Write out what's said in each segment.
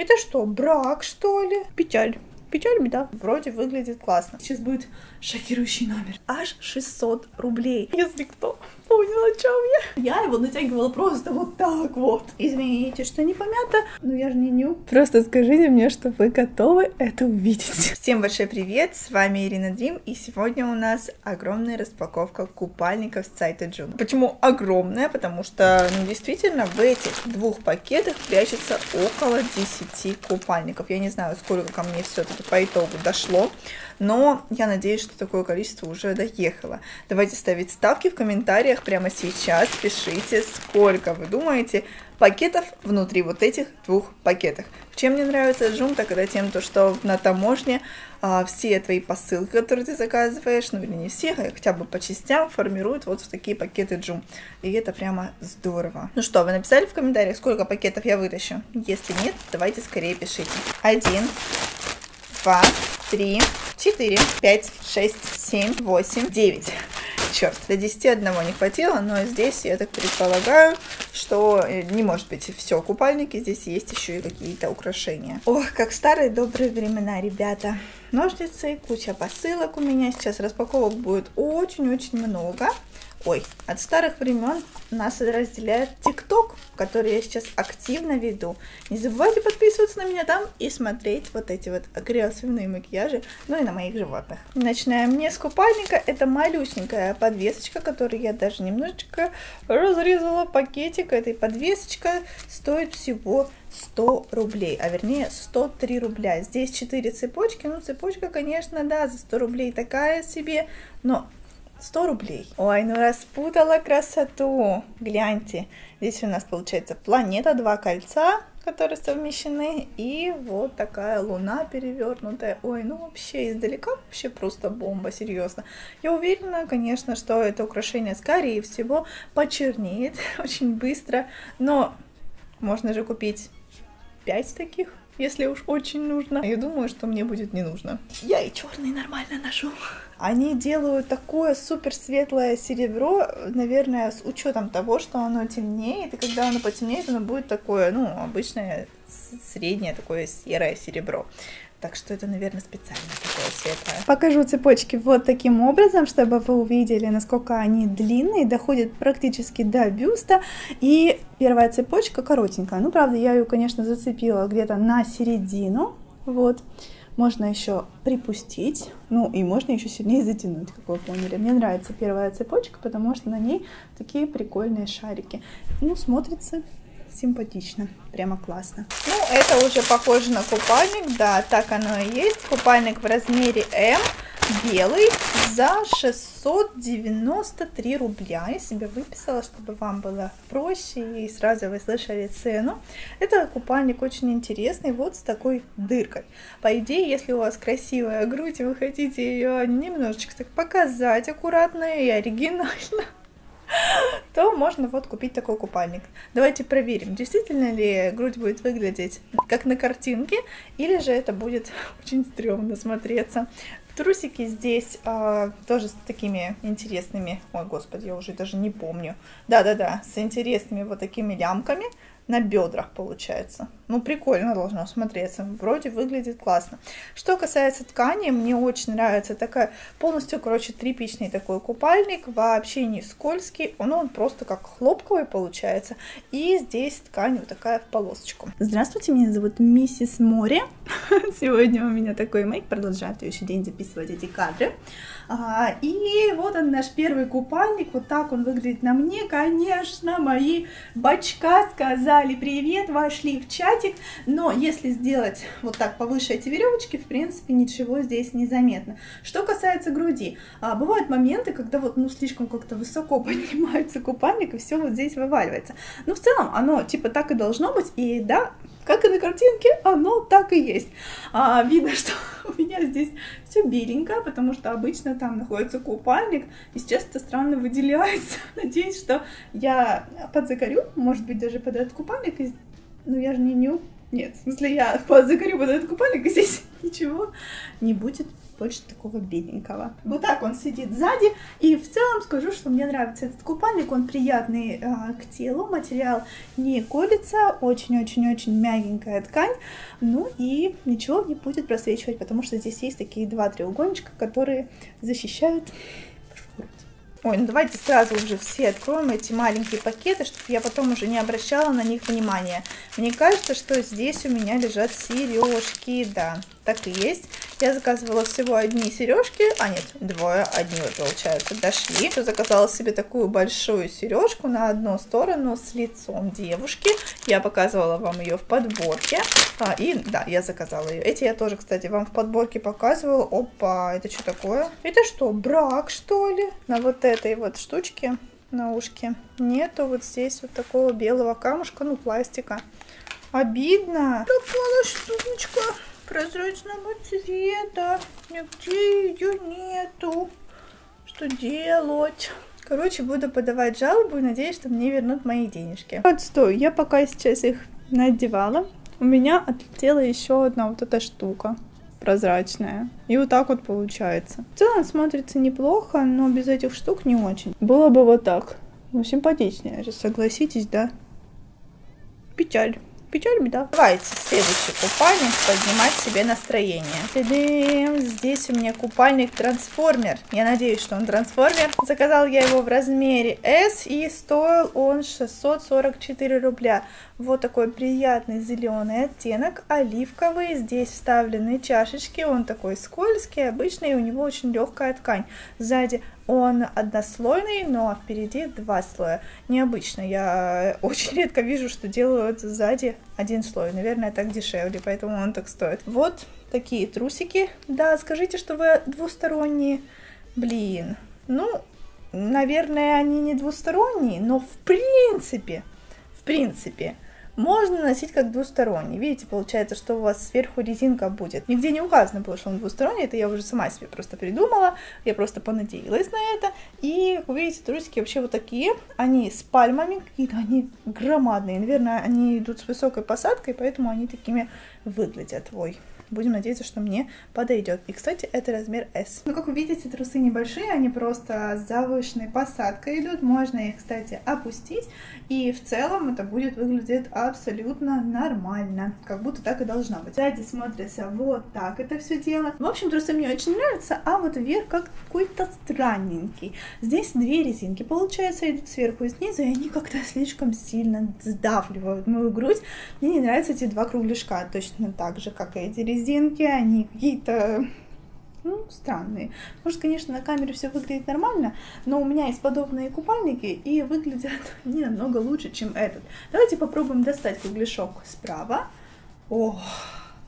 Это что, брак, что ли? Печаль. Печаль, беда. Вроде выглядит классно. Сейчас будет шокирующий номер. Аж 600 рублей. Если кто понял, о чем я. Я его натягивала просто вот так вот. Извините, что не помято, но я же не ню. Просто скажите мне, что вы готовы это увидеть. Всем большой привет, с вами Ирина Дрим, и сегодня у нас огромная распаковка купальников с сайта Джун. Почему огромная? Потому что, ну, действительно, в этих двух пакетах прячется около 10 купальников. Я не знаю, сколько ко мне все-таки по итогу дошло, но я надеюсь, что такое количество уже доехало. Давайте ставить ставки в комментариях прямо сейчас, пишите, сколько вы думаете пакетов внутри вот этих двух пакетов. Чем мне нравится Joom, так это тем, то, что на таможне а, все твои посылки, которые ты заказываешь, ну или не все, а хотя бы по частям формируют вот в такие пакеты Joom. И это прямо здорово. Ну что, вы написали в комментариях, сколько пакетов я вытащу? Если нет, давайте скорее пишите. Один, два, три, четыре, пять, шесть, семь, восемь, девять. Черт, до 10 одного не хватило, но здесь я так предполагаю, что э, не может быть все купальники, здесь есть еще и какие-то украшения. Ох, как старые добрые времена, ребята. Ножницы, куча посылок у меня, сейчас распаковок будет очень-очень много. Ой, от старых времен нас разделяет ТикТок, который я сейчас активно веду. Не забывайте подписываться на меня там и смотреть вот эти вот агрессивные макияжи, ну и на моих животных. Начинаем не с купальника, это малюсенькая подвесочка, которую я даже немножечко разрезала. Пакетик этой подвесочка стоит всего 100 рублей, а вернее 103 рубля. Здесь 4 цепочки, ну цепочка, конечно, да, за 100 рублей такая себе, но 100 рублей. Ой, ну распутала красоту. Гляньте, здесь у нас получается планета, два кольца, которые совмещены, и вот такая луна перевернутая. Ой, ну вообще издалека вообще просто бомба, серьезно. Я уверена, конечно, что это украшение, скорее всего, почернеет очень быстро, но можно же купить 5 таких если уж очень нужно. Я думаю, что мне будет не нужно. Я и черный нормально ношу. Они делают такое супер светлое серебро, наверное, с учетом того, что оно темнеет, и когда оно потемнеет, оно будет такое, ну, обычное среднее такое серое серебро. Так что это, наверное, специально такое светлое. Покажу цепочки вот таким образом, чтобы вы увидели, насколько они длинные, доходят практически до бюста. И первая цепочка коротенькая. Ну, правда, я ее, конечно, зацепила где-то на середину. Вот. Можно еще припустить, ну и можно еще сильнее затянуть, как вы поняли. Мне нравится первая цепочка, потому что на ней такие прикольные шарики. Ну, смотрится симпатично, прямо классно. Ну, это уже похоже на купальник, да, так оно и есть. Купальник в размере М, белый, за 693 рубля. Я себе выписала, чтобы вам было проще и сразу вы слышали цену. Это купальник очень интересный, вот с такой дыркой. По идее, если у вас красивая грудь, и вы хотите ее немножечко так показать аккуратно и оригинально, то можно вот купить такой купальник. Давайте проверим, действительно ли грудь будет выглядеть как на картинке, или же это будет очень стрёмно смотреться. Трусики здесь а, тоже с такими интересными, ой, господи, я уже даже не помню. Да-да-да, с интересными вот такими лямками на бедрах получается. Ну, прикольно должно смотреться. Вроде выглядит классно. Что касается ткани, мне очень нравится такая полностью, короче, тряпичный такой купальник. Вообще не скользкий. Он, он просто как хлопковый получается. И здесь ткань вот такая в полосочку. Здравствуйте, меня зовут Миссис Море. Сегодня у меня такой мейк. Продолжаю еще день записывать эти кадры. А, и вот он наш первый купальник. Вот так он выглядит на мне. Конечно, мои бачка сказали привет, вошли в чат хвостик, но если сделать вот так повыше эти веревочки, в принципе, ничего здесь не заметно. Что касается груди, а, бывают моменты, когда вот, ну, слишком как-то высоко поднимается купальник, и все вот здесь вываливается. Но в целом оно, типа, так и должно быть, и да, как и на картинке, оно так и есть. А, видно, что у меня здесь все беленькое, потому что обычно там находится купальник, и сейчас это странно выделяется. Надеюсь, что я подзагорю, может быть, даже под этот купальник, и ну я же не ню. Нет, в смысле, я загорю под этот купальник, и здесь ничего не будет больше такого бедненького. Вот так он сидит сзади, и в целом скажу, что мне нравится этот купальник, он приятный э, к телу, материал не колется, очень-очень-очень мягенькая ткань, ну и ничего не будет просвечивать, потому что здесь есть такие два треугольничка, которые защищают Ой, ну давайте сразу уже все откроем эти маленькие пакеты, чтобы я потом уже не обращала на них внимания. Мне кажется, что здесь у меня лежат сережки, да, так и есть. Я заказывала всего одни сережки, а нет, двое, одни получается, дошли. Я заказала себе такую большую сережку на одну сторону с лицом девушки. Я показывала вам ее в подборке. А, и да, я заказала ее. Эти я тоже, кстати, вам в подборке показывала. Опа, это что такое? Это что, брак, что ли? На вот этой вот штучке на ушке нету вот здесь вот такого белого камушка, ну, пластика. Обидно. Такая штучка прозрачного цвета. Нигде ее нету. Что делать? Короче, буду подавать жалобу и надеюсь, что мне вернут мои денежки. Вот стой, я пока сейчас их надевала. У меня отлетела еще одна вот эта штука прозрачная. И вот так вот получается. В целом смотрится неплохо, но без этих штук не очень. Было бы вот так. Ну, симпатичнее же, согласитесь, да? Печаль. Печаль, беда. Давайте следующий купальник поднимать себе настроение. Та-дам! Здесь у меня купальник трансформер. Я надеюсь, что он трансформер. Заказал я его в размере S и стоил он 644 рубля. Вот такой приятный зеленый оттенок, оливковый. Здесь вставлены чашечки, он такой скользкий, обычный, и у него очень легкая ткань. Сзади он однослойный, но впереди два слоя. Необычно, я очень редко вижу, что делают сзади один слой. Наверное, так дешевле, поэтому он так стоит. Вот такие трусики. Да, скажите, что вы двусторонние. Блин, ну, наверное, они не двусторонние, но в принципе, в принципе, можно носить как двусторонний. Видите, получается, что у вас сверху резинка будет. Нигде не указано было, что он двусторонний, это я уже сама себе просто придумала, я просто понадеялась на это. И, как вы видите, трусики вообще вот такие, они с пальмами, какие-то они громадные. Наверное, они идут с высокой посадкой, поэтому они такими выглядят. Ой, Будем надеяться, что мне подойдет. И, кстати, это размер S. Ну, как вы видите, трусы небольшие, они просто с завышенной посадкой идут. Можно их, кстати, опустить. И в целом это будет выглядеть абсолютно нормально. Как будто так и должно быть. Сзади смотрится вот так это все дело. В общем, трусы мне очень нравятся, а вот вверх как какой-то странненький. Здесь две резинки, получается, идут сверху и снизу, и они как-то слишком сильно сдавливают мою грудь. Мне не нравятся эти два кругляшка, точно так же, как и эти резинки резинки, они какие-то ну, странные. Может, конечно, на камере все выглядит нормально, но у меня есть подобные купальники и выглядят не намного лучше, чем этот. Давайте попробуем достать кругляшок справа. Ох,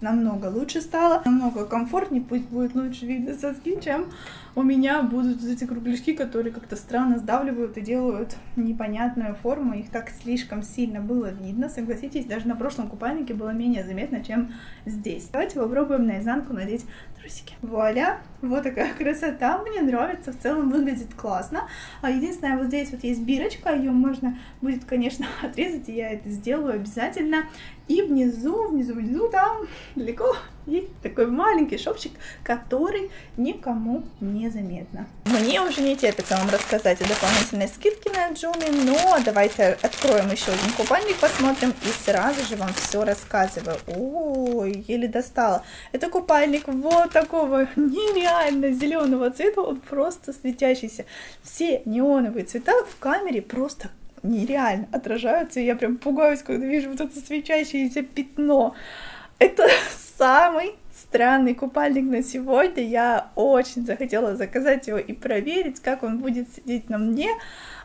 намного лучше стало, намного комфортнее, пусть будет лучше видно соски, чем у меня будут вот эти кругляшки, которые как-то странно сдавливают и делают непонятную форму, их так слишком сильно было видно, согласитесь, даже на прошлом купальнике было менее заметно, чем здесь. Давайте попробуем наизнанку надеть трусики. Вуаля! Вот такая красота, мне нравится, в целом выглядит классно. А единственное, вот здесь вот есть бирочка, ее можно будет, конечно, отрезать, и я это сделаю обязательно. И внизу, внизу, внизу, там далеко есть такой маленький шопчик, который никому не заметно. Мне уже не терпится вам рассказать о дополнительной скидке на Джуми, но давайте откроем еще один купальник, посмотрим и сразу же вам все рассказываю. Ой, еле достала. Это купальник вот такого нереально зеленого цвета, он просто светящийся. Все неоновые цвета в камере просто нереально отражаются, и я прям пугаюсь, когда вижу вот это свечащееся пятно. Это самый странный купальник на сегодня. Я очень захотела заказать его и проверить, как он будет сидеть на мне.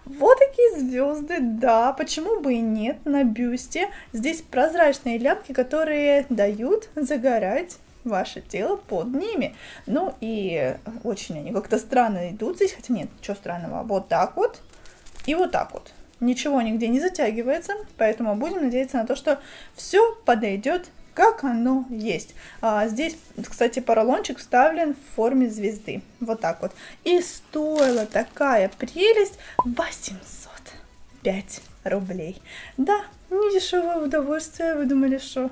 Вот такие звезды, да, почему бы и нет, на бюсте. Здесь прозрачные лямки, которые дают загорать ваше тело под ними. Ну и очень они как-то странно идут здесь, хотя нет, ничего странного. Вот так вот и вот так вот. Ничего нигде не затягивается, поэтому будем надеяться на то, что все подойдет как оно есть. А, здесь, кстати, поролончик вставлен в форме звезды. Вот так вот. И стоила такая прелесть 805 рублей. Да, не дешевое удовольствие. Вы думали, что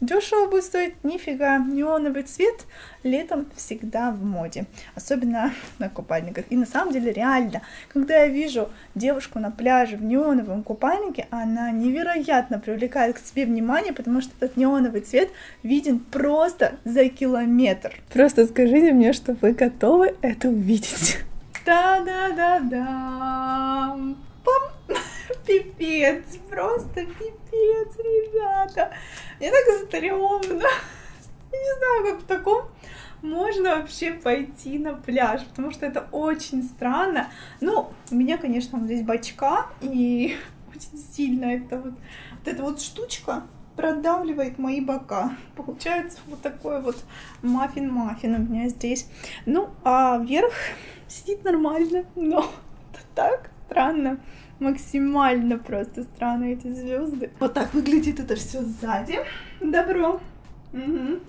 Дешево будет стоить нифига. Неоновый цвет летом всегда в моде. Особенно на купальниках. И на самом деле реально, когда я вижу девушку на пляже в неоновом купальнике, она невероятно привлекает к себе внимание, потому что этот неоновый цвет виден просто за километр. Просто скажите мне, что вы готовы это увидеть. Да-да-да-да. Пам! Пипец, просто пипец, ребята. Мне так стрёмно. Я не знаю, как в таком можно вообще пойти на пляж, потому что это очень странно. Ну, у меня, конечно, вот здесь бачка, и очень сильно это вот, вот эта вот штучка продавливает мои бока. Получается вот такой вот маффин-маффин у меня здесь. Ну, а вверх сидит нормально, но это так странно максимально просто странно эти звезды. Вот так выглядит это все сзади. Добро. Угу.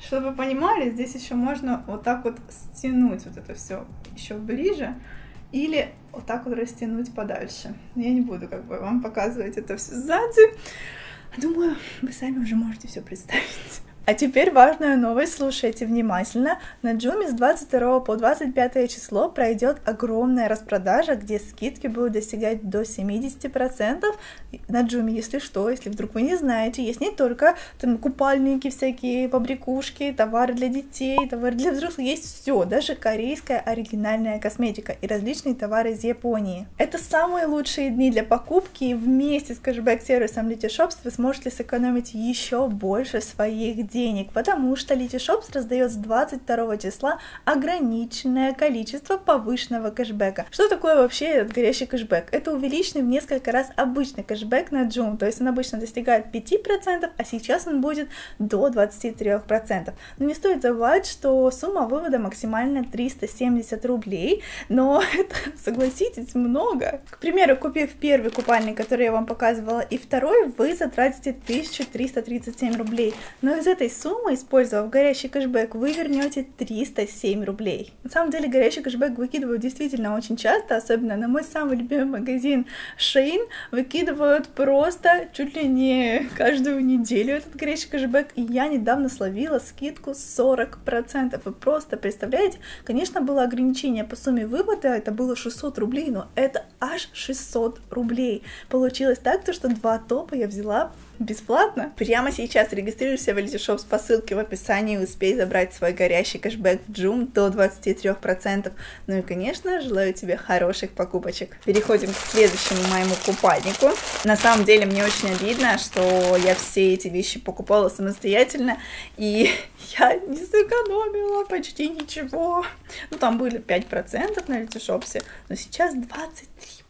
Чтобы вы понимали, здесь еще можно вот так вот стянуть вот это все еще ближе или вот так вот растянуть подальше. Я не буду как бы вам показывать это все сзади. Думаю, вы сами уже можете все представить. А теперь важная новость, слушайте внимательно. На Джуме с 22 по 25 число пройдет огромная распродажа, где скидки будут достигать до 70%. На Джуме, если что, если вдруг вы не знаете, есть не только там купальники всякие, побрякушки, товары для детей, товары для взрослых, есть все, даже корейская оригинальная косметика и различные товары из Японии. Это самые лучшие дни для покупки, и вместе с кэшбэк-сервисом Letyshops вы сможете сэкономить еще больше своих денег денег, потому что Letyshops раздает с 22 числа ограниченное количество повышенного кэшбэка. Что такое вообще этот горящий кэшбэк? Это увеличенный в несколько раз обычный кэшбэк на Joom, то есть он обычно достигает 5%, а сейчас он будет до 23%. Но не стоит забывать, что сумма вывода максимально 370 рублей, но это, согласитесь, много. К примеру, купив первый купальник, который я вам показывала, и второй, вы затратите 1337 рублей. Но из этой этой суммы, использовав горящий кэшбэк, вы вернете 307 рублей. На самом деле горящий кэшбэк выкидывают действительно очень часто, особенно на мой самый любимый магазин Shein выкидывают просто чуть ли не каждую неделю этот горящий кэшбэк, и я недавно словила скидку 40%. Вы просто представляете, конечно, было ограничение по сумме вывода, это было 600 рублей, но это аж 600 рублей. Получилось так, то, что два топа я взяла бесплатно. Прямо сейчас регистрируйся в Elite по ссылке в описании и успей забрать свой горящий кэшбэк в Joom до 23%. Ну и, конечно, желаю тебе хороших покупочек. Переходим к следующему моему купальнику. На самом деле, мне очень обидно, что я все эти вещи покупала самостоятельно, и я не сэкономила почти ничего. Ну, там были 5% на Elite но сейчас 23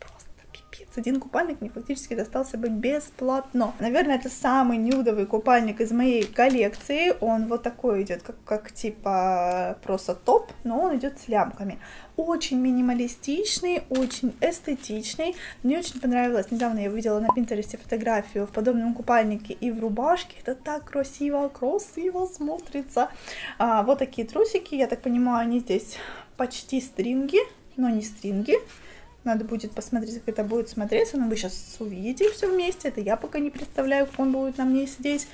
один купальник мне фактически достался бы бесплатно. Наверное, это самый нюдовый купальник из моей коллекции. Он вот такой идет, как, как типа просто топ, но он идет с лямками. Очень минималистичный, очень эстетичный. Мне очень понравилось. Недавно я видела на Пинтересте фотографию в подобном купальнике и в рубашке. Это так красиво, красиво смотрится. А, вот такие трусики. Я так понимаю, они здесь почти стринги, но не стринги. Надо будет посмотреть, как это будет смотреться. Но вы сейчас увидите все вместе. Это я пока не представляю, как он будет на мне сидеть.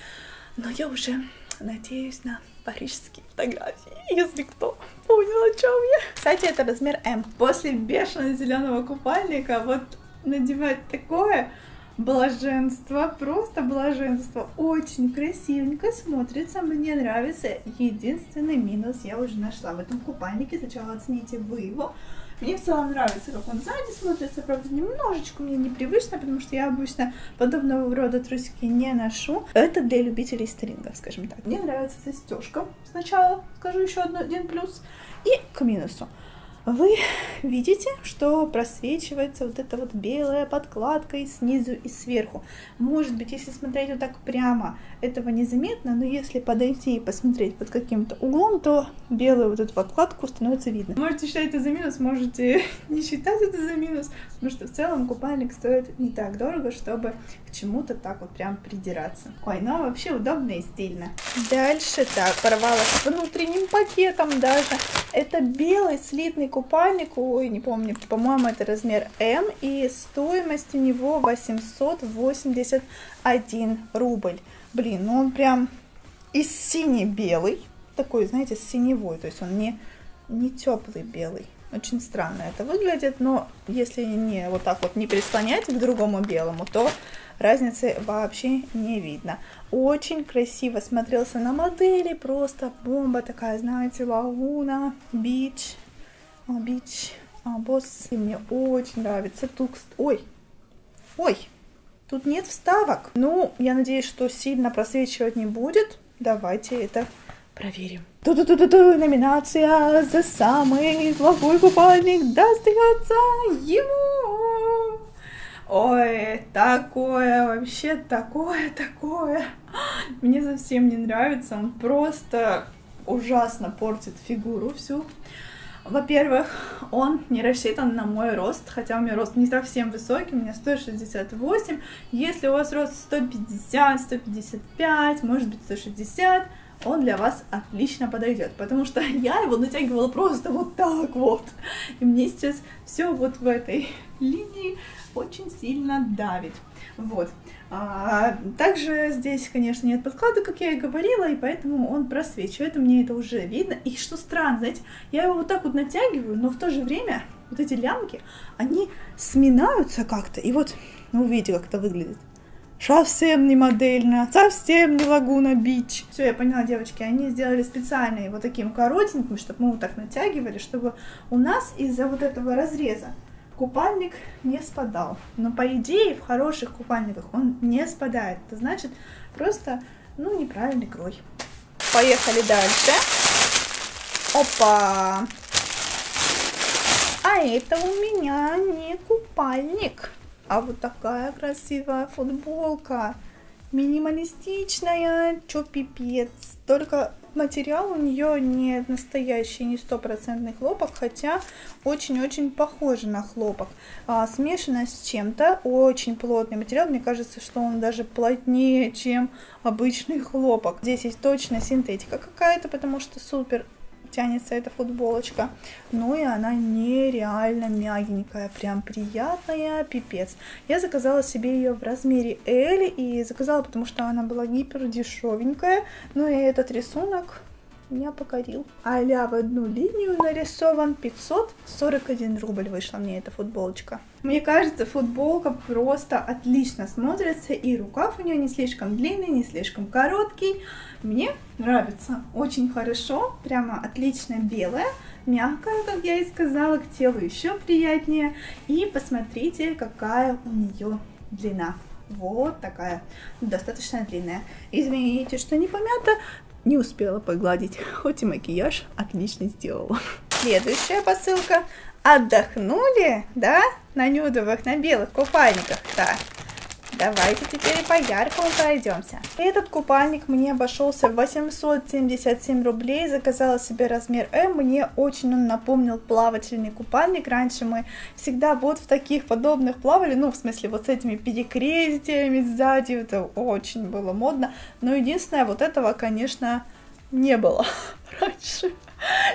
Но я уже надеюсь на парижские фотографии, если кто понял, о чем я. Кстати, это размер М. После бешеного зеленого купальника вот надевать такое блаженство, просто блаженство. Очень красивенько смотрится, мне нравится. Единственный минус я уже нашла в этом купальнике. Сначала оцените вы его. Мне в целом нравится, как он сзади смотрится, правда, немножечко мне непривычно, потому что я обычно подобного рода трусики не ношу. Это для любителей стрингов, скажем так. Мне нравится застежка. Сначала скажу еще один плюс. И к минусу вы видите, что просвечивается вот эта вот белая подкладка и снизу, и сверху. Может быть, если смотреть вот так прямо, этого незаметно, но если подойти и посмотреть под каким-то углом, то белую вот эту подкладку становится видно. Можете считать это за минус, можете не считать это за минус, потому что в целом купальник стоит не так дорого, чтобы к чему-то так вот прям придираться. Ой, ну а вообще удобно и стильно. Дальше так, порвалась внутренним пакетом даже. Это белый слитный купальник, ой, не помню, по-моему, это размер М, и стоимость у него 881 рубль. Блин, ну он прям и синий-белый, такой, знаете, синевой, то есть он не, не теплый белый. Очень странно это выглядит, но если не вот так вот не прислонять к другому белому, то разницы вообще не видно. Очень красиво смотрелся на модели, просто бомба такая, знаете, лагуна, бич, бич, а, босс. И мне очень нравится. Тут, ой, ой, тут нет вставок. Ну, я надеюсь, что сильно просвечивать не будет. Давайте это проверим. Ту-ту-ту-ту-ту, номинация за самый плохой купальник достается ему. Ой, такое, вообще такое, такое. Мне совсем не нравится, он просто ужасно портит фигуру всю. Во-первых, он не рассчитан на мой рост, хотя у меня рост не совсем высокий, у меня 168. Если у вас рост 150, 155, может быть 160, он для вас отлично подойдет, потому что я его натягивала просто вот так вот. И мне сейчас все вот в этой линии очень сильно давит. Вот. А, также здесь, конечно, нет подклада, как я и говорила, и поэтому он просвечивает, мне это уже видно. И что странно, знаете, я его вот так вот натягиваю, но в то же время вот эти лямки, они сминаются как-то. И вот, ну, видите, как это выглядит. Совсем не модельно, совсем не Лагуна Бич. Все, я поняла, девочки, они сделали специально его таким коротеньким, чтобы мы вот так натягивали, чтобы у нас из-за вот этого разреза купальник не спадал. Но по идее в хороших купальниках он не спадает. Это значит просто, ну, неправильный крой. Поехали дальше. Опа! А это у меня не купальник, а вот такая красивая футболка. Минималистичная, чё пипец. Только материал у нее не настоящий, не стопроцентный хлопок, хотя очень-очень похоже на хлопок. А, смешано с чем-то, очень плотный материал, мне кажется, что он даже плотнее, чем обычный хлопок. Здесь есть точно синтетика какая-то, потому что супер тянется эта футболочка. Ну и она нереально мягенькая, прям приятная, пипец. Я заказала себе ее в размере L и заказала, потому что она была гипер дешевенькая. Ну и этот рисунок меня покорил. А-ля в одну линию нарисован 541 рубль вышла мне эта футболочка. Мне кажется, футболка просто отлично смотрится, и рукав у нее не слишком длинный, не слишком короткий. Мне нравится очень хорошо, прямо отлично белая, мягкая, как я и сказала, к телу еще приятнее. И посмотрите, какая у нее длина. Вот такая, достаточно длинная. Извините, что не помята, не успела погладить, хоть и макияж отлично сделала. Следующая посылка. Отдохнули, да, на нюдовых, на белых купальниках? Да. Давайте теперь по яркому пройдемся. Этот купальник мне обошелся 877 рублей. Заказала себе размер М. Мне очень он напомнил плавательный купальник. Раньше мы всегда вот в таких подобных плавали. Ну, в смысле, вот с этими перекрестиями сзади. Это очень было модно. Но единственное, вот этого, конечно, не было раньше.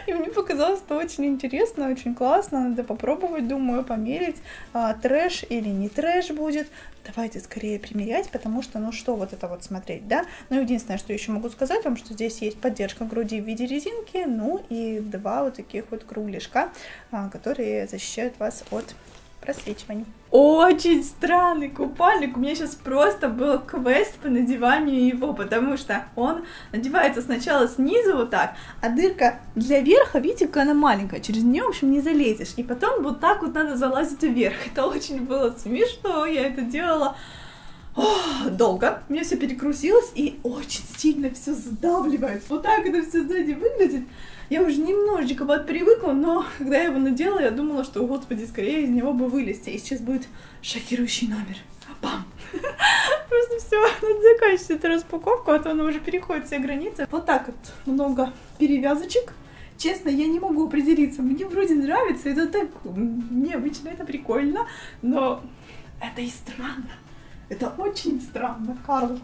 И мне показалось это очень интересно, очень классно. Надо попробовать, думаю, померить, а, трэш или не трэш будет. Давайте скорее примерять, потому что, ну что вот это вот смотреть, да? Ну, единственное, что еще могу сказать вам, что здесь есть поддержка груди в виде резинки, ну и два вот таких вот кругляшка, а, которые защищают вас от просвечиваний. Очень странный купальник. У меня сейчас просто был квест по надеванию его, потому что он надевается сначала снизу вот так, а дырка для верха, видите, какая она маленькая, через нее, в общем, не залезешь. И потом вот так вот надо залазить вверх. Это очень было смешно, я это делала о, долго, у меня все перекрутилось и очень сильно все сдавливает. Вот так это все сзади выглядит. Я уже немножечко привыкла, но когда я его надела, я думала, что, господи, скорее из него бы вылезти. И сейчас будет шокирующий номер. Бам! Просто все, надо заканчивать эту распаковку, а то она уже переходит все границы. Вот так вот много перевязочек. Честно, я не могу определиться. Мне вроде нравится, это так необычно, это прикольно, но это и странно. Это очень странно, Карл.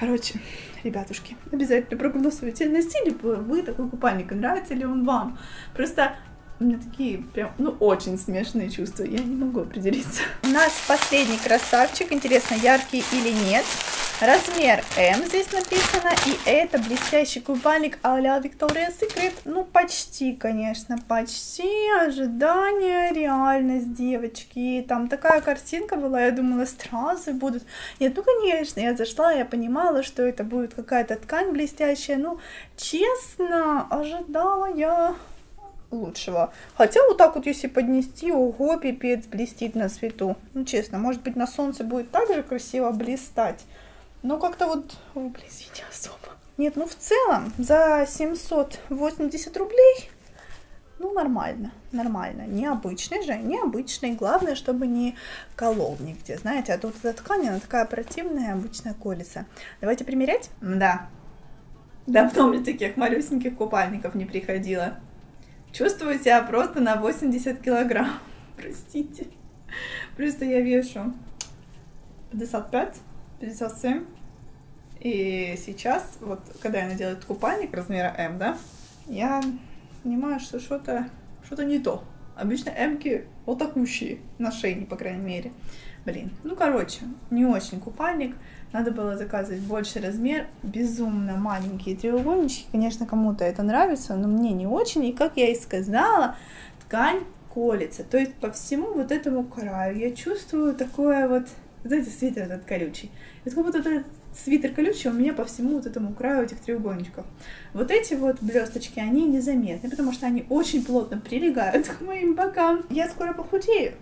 Короче, ребятушки, обязательно проголосуйте. Носили бы вы такой купальник, нравится ли он вам? Просто у меня такие прям, ну, очень смешные чувства, я не могу определиться. У нас последний красавчик, интересно, яркий или нет. Размер М здесь написано, и это блестящий купальник а-ля Victoria's Secret. Ну, почти, конечно, почти. Ожидание, реальность, девочки. Там такая картинка была, я думала, стразы будут. Нет, ну, конечно, я зашла, я понимала, что это будет какая-то ткань блестящая. Ну, честно, ожидала я лучшего. Хотя вот так вот, если поднести, ого, пипец, блестит на свету. Ну, честно, может быть, на солнце будет так же красиво блистать. Но как-то вот вблизи не особо. Нет, ну в целом за 780 рублей, ну нормально, нормально. Необычный же, необычный. Главное, чтобы не колол нигде, знаете. А тут эта ткань, она такая противная, обычная колется. Давайте примерять? Да. Давно мне таких малюсеньких купальников не приходило. Чувствую себя просто на 80 килограмм. Простите. Просто я вешу 55, 57. И сейчас, вот когда я надела этот купальник размера М, да, я понимаю, что что-то что-то не то. Обычно М-ки вот такущие, на шее, по крайней мере. Блин, ну короче, не очень купальник. Надо было заказывать больше размер. Безумно маленькие треугольнички. Конечно, кому-то это нравится, но мне не очень. И как я и сказала, ткань колется. То есть по всему вот этому краю я чувствую такое вот, знаете, свитер этот колючий. Это как будто этот свитер колючий у меня по всему вот этому краю этих треугольничков. Вот эти вот блесточки, они незаметны, потому что они очень плотно прилегают к моим бокам. Я скоро похудею.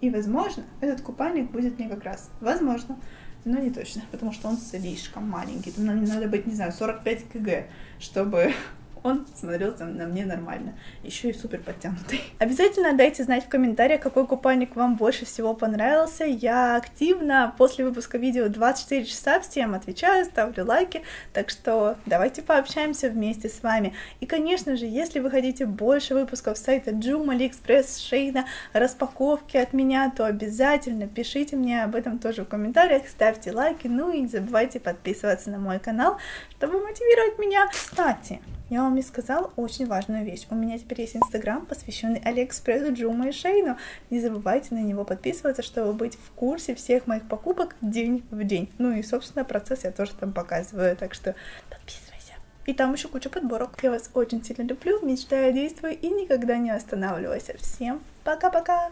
И, возможно, этот купальник будет мне как раз. Возможно но не точно, потому что он слишком маленький. Там надо быть, не знаю, 45 кг, чтобы он смотрелся на мне нормально. Еще и супер подтянутый. Обязательно дайте знать в комментариях, какой купальник вам больше всего понравился. Я активно после выпуска видео 24 часа всем отвечаю, ставлю лайки, так что давайте пообщаемся вместе с вами. И, конечно же, если вы хотите больше выпусков сайта Joom, AliExpress, Шейна, распаковки от меня, то обязательно пишите мне об этом тоже в комментариях, ставьте лайки, ну и не забывайте подписываться на мой канал, чтобы мотивировать меня. Кстати, я вам не сказала очень важную вещь. У меня теперь есть инстаграм, посвященный Алиэкспрессу, Джума и Шейну. Не забывайте на него подписываться, чтобы быть в курсе всех моих покупок день в день. Ну и, собственно, процесс я тоже там показываю, так что подписывайся. И там еще куча подборок. Я вас очень сильно люблю, мечтаю, действую и никогда не останавливайся. Всем пока-пока!